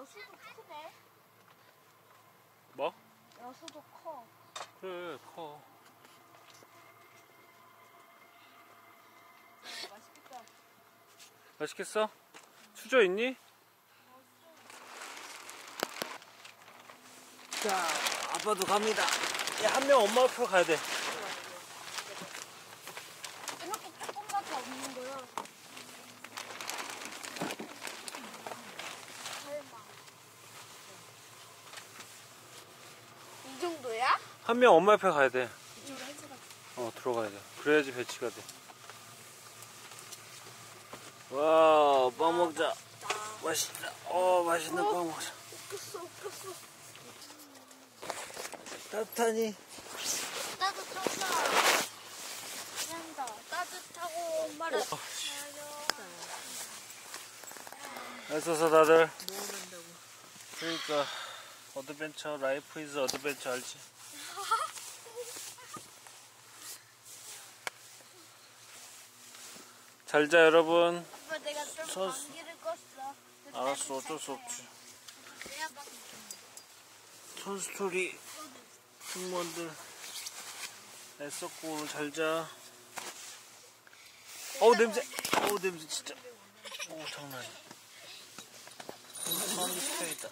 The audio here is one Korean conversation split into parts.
여수도 크네. 뭐? 여수도 커. 그래 커 맛있겠다. 맛있겠어? 수저 있니? 자 아빠도 갑니다 한 명 엄마 앞으로 가야 돼 이렇게 조금밖에 없는 거야. 설마. 이 정도야? 한 명 엄마 옆에 가야 돼. 어, 들어가야 돼. 그래야지 배치가 돼. 와, 빵 먹자. 맛있다. 어, 맛있는 빵 먹자. 웃겼어, 웃겼어. 따뜻하니? 따뜻하다. 한다. 따뜻하고 말을. 애써서 다들. 그러니까, 어드벤처, 라이프 이즈 어드벤처 알지? 잘 자, 여러분. 오빠 내가 좀 서- 감기를 껐어. 알았어, 어쩔 수 없지. 손스토리 승무원들 애썼고 오늘 잘 자. 어우 냄새. 어우 냄새 진짜. 오 장난 아니야. 감기 스프레이다.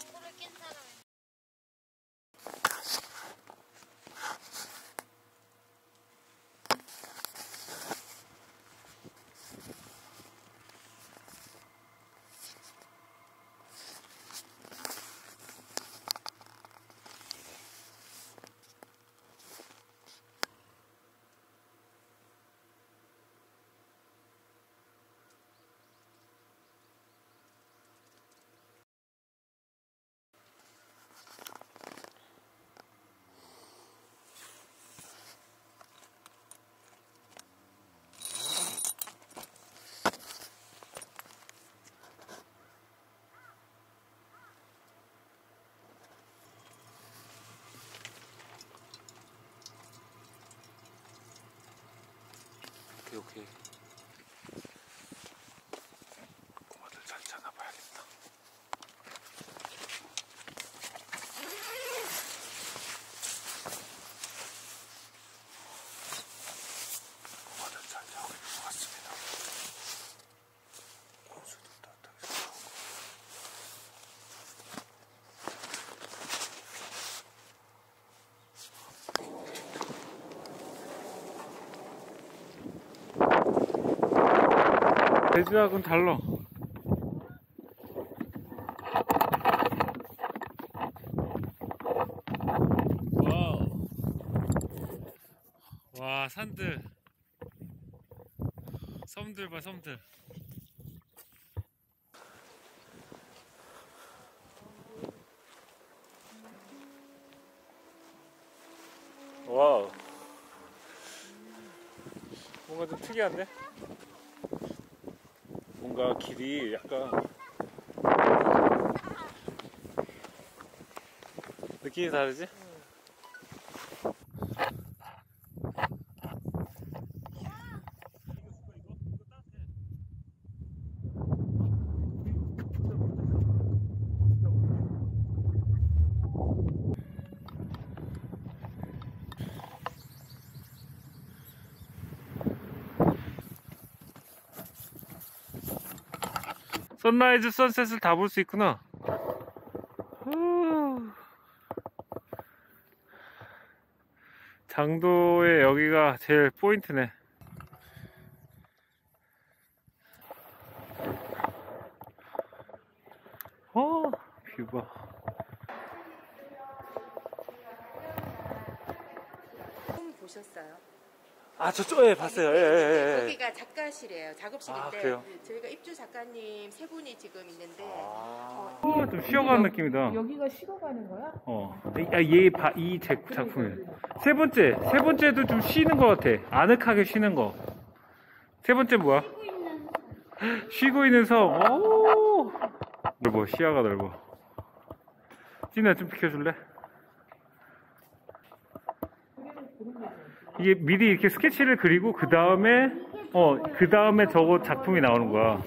Okay. 돼지하고는 달라. 와우. 와, 산들. 섬들 봐, 섬들. 와우. 뭔가 좀 특이한데? 뭔가 길이 약간 느낌이 다르지? sunrise sunset을 다 볼 수 있구나. 후. 장도의 여기가 제일 포인트네. 어, view 봐. 처음 보셨어요? 아, 저쪽에 봤어요. 예, 예, 예. 예. 여기가 작가실이에요. 작업실인데 아, 그래요? 저희가 입주 작가님 세 분이 지금 있는데 아, 어, 좀 쉬어가는 느낌이다. 여기가 쉬어가는 거야? 어. 아, 얘, 바, 이 제, 작품이에요. 세 번째. 세 번째도 좀 쉬는 것 같아. 아늑하게 쉬는 거. 세 번째 뭐야? 쉬고 있는 섬. 오! 넓어. 시야가 넓어. 찐아 좀 비켜줄래? 이게 미리 이렇게 스케치를 그리고 그 다음에 어 그 다음에 저거 작품이 나오는 거야.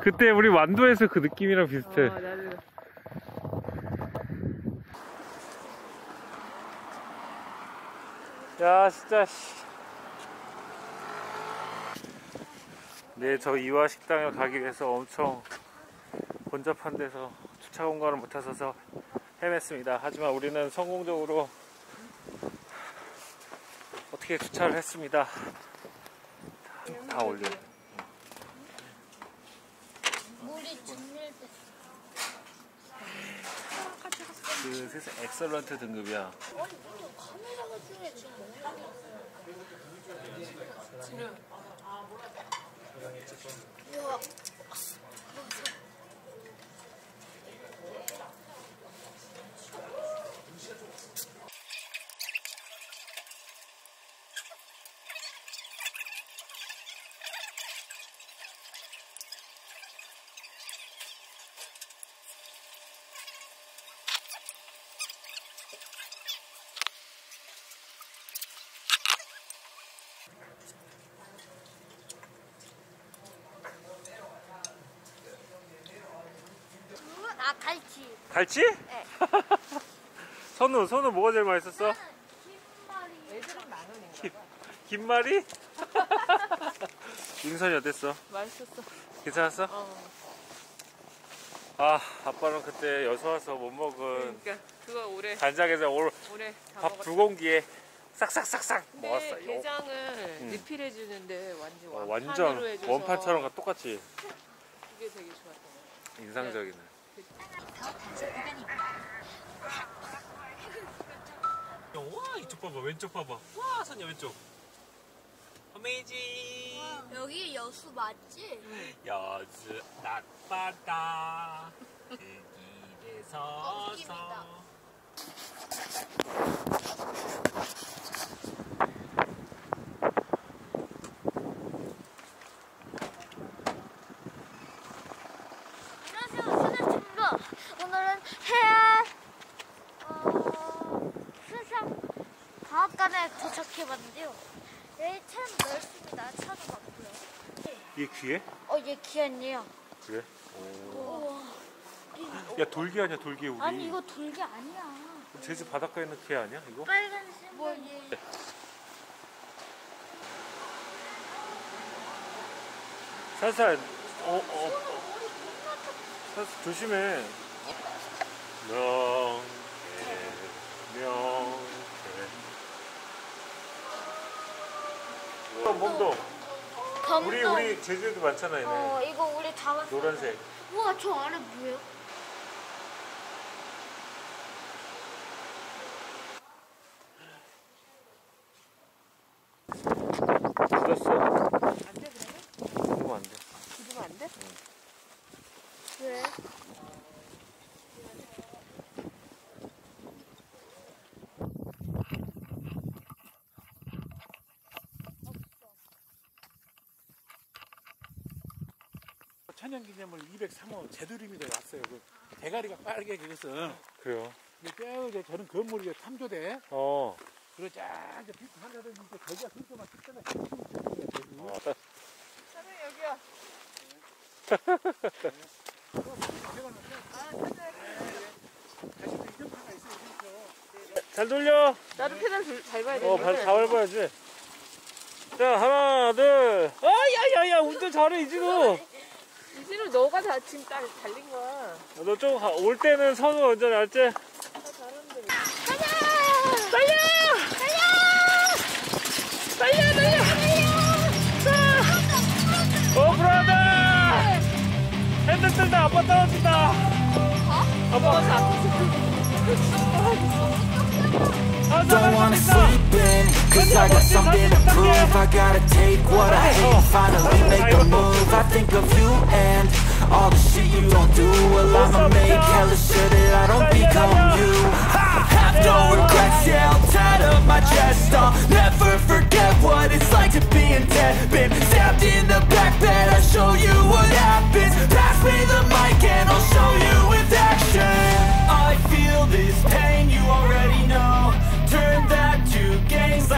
그때 우리 완도에서 그 느낌이랑 비슷해. 아, 야 진짜 네저 이화 식당에 가기 위해서 엄청 번잡한 데서 주차 공간을 못 찾아서 헤맸습니다 하지만 우리는 성공적으로 어떻게 주차를 했습니다. 다 올려. 물이 때. 그 세상 엑설런트 등급이야. 지금 갈치. 갈치? 네. 선우, 선우 뭐가 제일 맛있었어? 애들은 만 원인가 봐. 김말이? 윤선이 어땠어? 맛있었어. 괜찮았어? 어. 아, 아빠는 그때 여서 와서 못 먹은 그러니까 그거 올해 간장에서 올 올해 다 밥 먹었어. 두 공기에 싹싹싹싹 근데 먹었어. 요 게장을 리필해 주는데 완전 어, 완판으로 완전 해줘서 원판처럼 똑같이 그게 되게 좋았던 거. 인상적이네. 와 이쪽 봐봐 왼쪽 봐봐. 와 선녀 왼쪽. 어메이징 여기 여수 맞지? 여수 낮바다. 그 길에. 서서 안녕하세요, 수능팀입니다. 오늘은 해안 어, 수상 과학관에 도착해봤는데요. 여기 참 넓습니다. 차도 많고요. 얘 귀에? 어, 얘 귀한이에요. 그래? 우와. 야 돌기 아니야 돌기 우리 아니 이거 돌기 아니야. 제주 바닷가에 있는 개 아니야 이거? 빨간색 뭐 얘. 살살 어, 어. 살살 조심해 명개 명개 어, 몸도 검도. 우리 우리 제주에도 많잖아 얘네 어 이거 우리 다 봤어. 노란색 우와 저 아래 뭐예요? 죽었어 안돼 그러면? 죽으면 안돼 기르면 안 돼? 왜? 천연기념물 203호 제두림이 왔어요. 그 대가리가 빨개 그것은. 그래요 근데 뼈 이제 저는 건물이 탐조대. 어 그리고 쫙 이제 피크 하려면 이제 거기가 그것만 특별한 어, 사장님 여기야. 잘 돌려 나도 페달 줄- 밟아야 돼. 어, 발, 다 밟아야지. 자, 하나, 둘. 아, 야, 야, 야, 운전 잘해, 이진우. 이진우 너가 다 지금 딱 달린 거야. 너좀올 때는 선우 운전 알지? 가자! 달려! 달려, 달려! 자! 어, 브라더! 핸들 들다 아빠 떨어진다. 아빠 Don't wanna sleep in, cause I got something to prove I gotta take what I hate, finally make a move. I think of you and all the shit you don't do. Well I'ma make hella sure that I don't become you. I have no regrets, yeah I'll tie up my chest I'll never forget what it's like to be in debt. Been stabbed in the back bed, I'll show you what happens. Pass me the mic and I'll show you with action. I feel this pain, you already know. Turn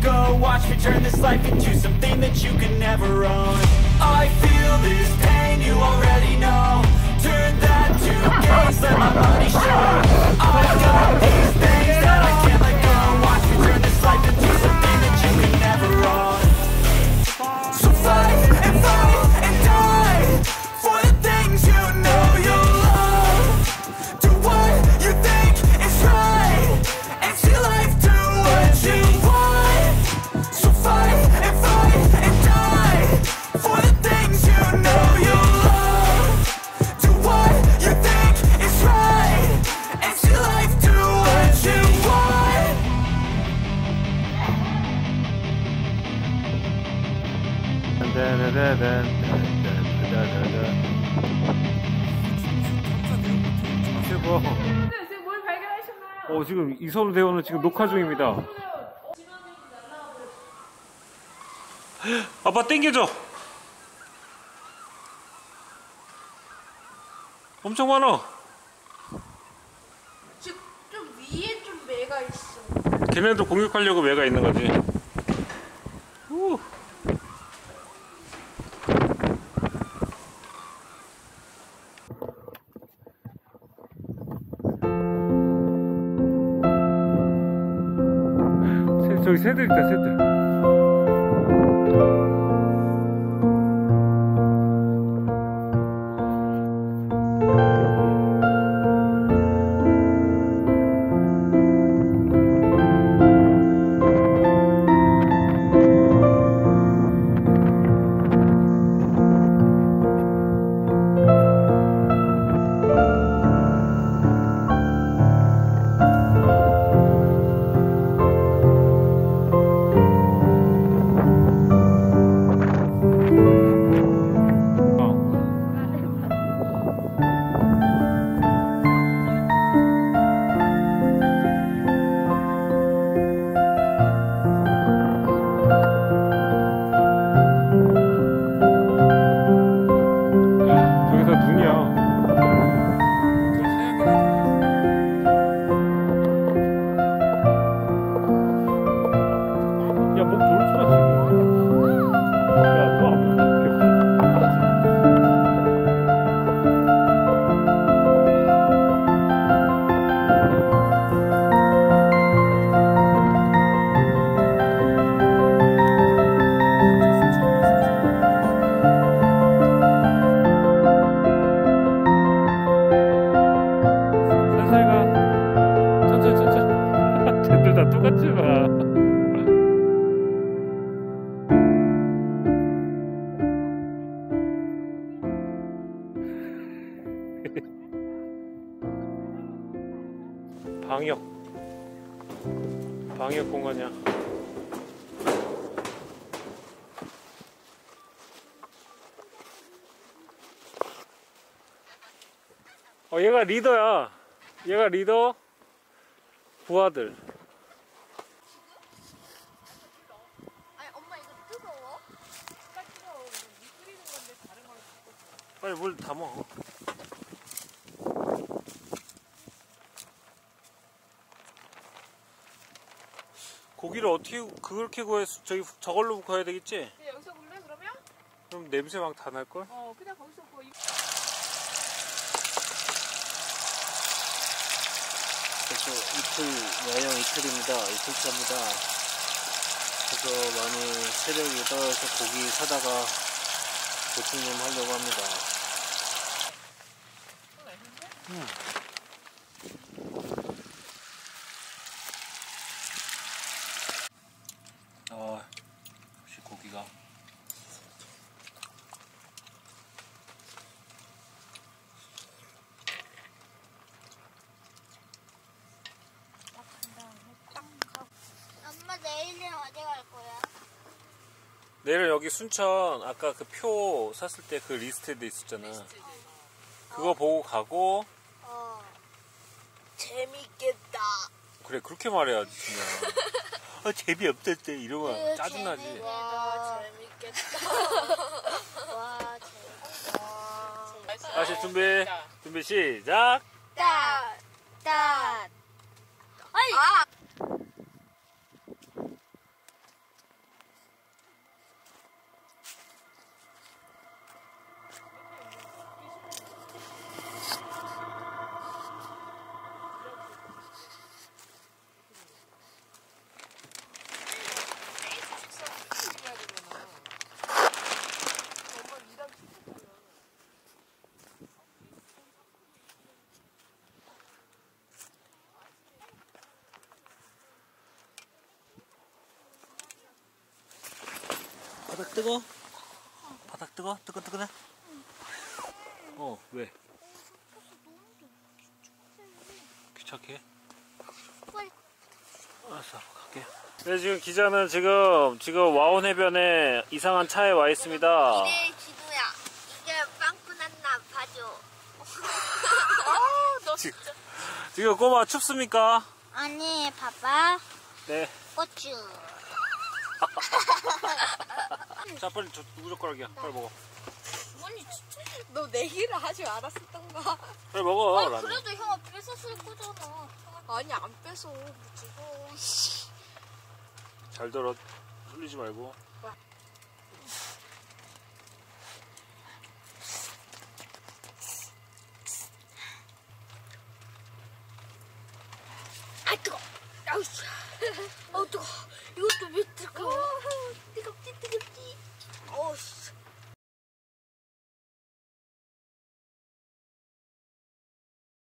Go Watch me turn this life into something that you can never own. I feel this pain, you already know. Turn that to gains, let my money show 어, 지금 이서울 대원은 지금 녹화 중입니다. 아빠 땡겨줘. 엄청 많아. 좀, 좀 위에 좀 매가 있어. 걔네도 공격하려고 매가 있는 거지. 새- 저 어, 얘가 리더야. 얘가 리더. 부하들. 빨리 물 담어. 고기를 어떻게 그렇게 구해 저기 저걸로 구워야 되겠지? 근데 여기서 볼래 그러면? 그럼 냄새 막 다 날 걸? 어 그냥 거기서 구워. 이- 그래서 이틀 야영 이틀입니다. 이틀차입니다. 그래서 많이 새벽 8시 고기 사다가 보충 좀 하려고 합니다. 아, 역시 고기가. 엄마 내일은 어디 갈 거야? 내일 여기 순천 아까 그 표 샀을 때 그 리스트에 있었잖아. 그거 보고 가고 어. 재밌겠다. 그래 그렇게 말해야지 그냥. 아 재미없었대 이러면 짜증나지. 와, 재밌겠다. 재밌겠다. 와, 재밌다. 다시 준비 준비 시작 따, 따. 아이! 아! 바닥 뜨거? 바닥 뜨거? 뜨거 뜨거네? 어 왜? 귀찮게? 빨리. 알았어 갈게 네 지금 기자는 지금 지금 와온 해변에 이상한 차에 와 있습니다 이래 지도야. 이게 빵꾸 났나 봐줘. 지금 꼬마 춥습니까? 아니, 봐봐. 네. 고추. 자 빨리 저 누구 젓가락이야 빨리 먹어 아니, 진짜. 너 내기를 하지 않았었던가. 빨리 먹어 아니, 라면 그래도 형아 뺏었을 거잖아. 아니, 안 뺏어. 무지고. 잘 들어 흘리지 말고 아, 뜨거. 아우, 아, 어우 뜨거 이것도 왜 뜨거워? 뜨겁지 뜨겁지. 어우